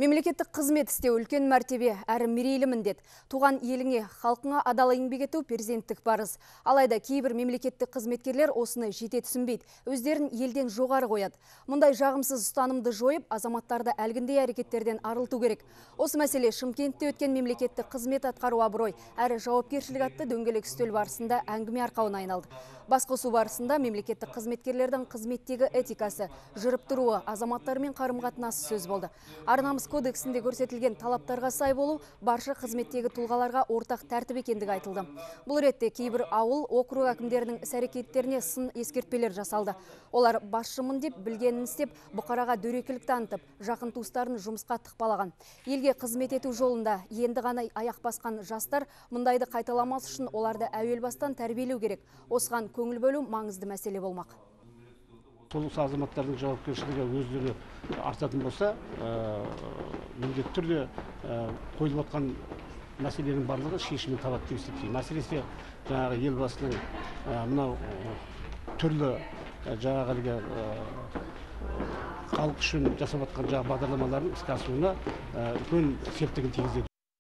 Мемлекеттік қызмет істеу үлкен мәртебе әрі мерейлі міндет. Туған еліңе, халқыңа адал еңбек ету перзенттік парыз. Алайда кейбір мемлекеттік қызметкерлер осыны жете түсінбейді. Өздерін елден жоғары қояды. Мұндай жағымсыз ұстанымды жойып, азаматтарды әлгіндей әрекеттерден арылту керек. Осы мәселе Шымкентте өткен мемлекеттік қызмет атқару абырой әрі жауапкершілік атты дөңгелек үстел барысында әңгіме арқауына айналды. Басқосу барысында мемлекеттік қызметкерлердің қызметтегі этикасы, жүріп тұруы, азаматтармен қарым-қатынасы сөз болды. Арнамыз кодексінде көрсетілген талаптарға сай болу барша қызметтегі тұлғаларға ортақ тәртіп екендігі айтылды. Бұл ретте кейбір ауыл округ әкімдерінің іс-әрекеттеріне сын ескертпелер жасалды. Олар басшымын деп білгенін істеп, бұқараға дөрекілік танытып, жақын туыстарын жұмысқа тықпалаған. Елге қызмет ету жолында енді ғана аяқ басқан жастар мұндайды қайталамас үшін оларды әуел бастан тәрбиелеу керек. Осыған көңіл бөлу маңызды мәселе болмақ. Сол азаматтардың жауапкершілігі өздері артатын болса міндетті түрде қойылып отқан мәселенің барлығы шешімін табады деп есептеймін. Әсіресе жаңағы елбасының мынау түрлі жаңағы әлгі халық үшін жасап жатқан жаңағы бағдарламалардың іске асуына үлкен септігін тигізеді.